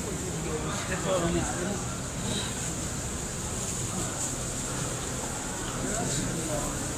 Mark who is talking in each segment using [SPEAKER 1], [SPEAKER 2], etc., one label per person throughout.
[SPEAKER 1] Thank you.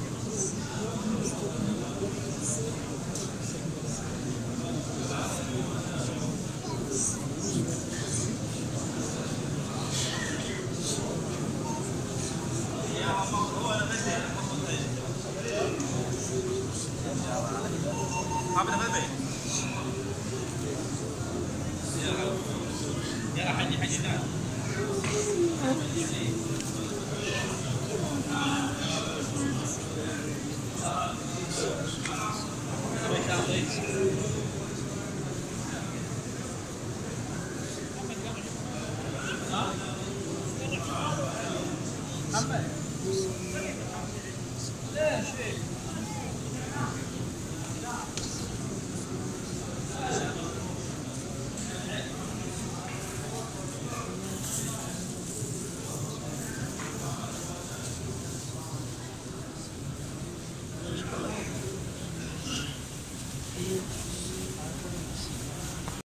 [SPEAKER 1] 对，是。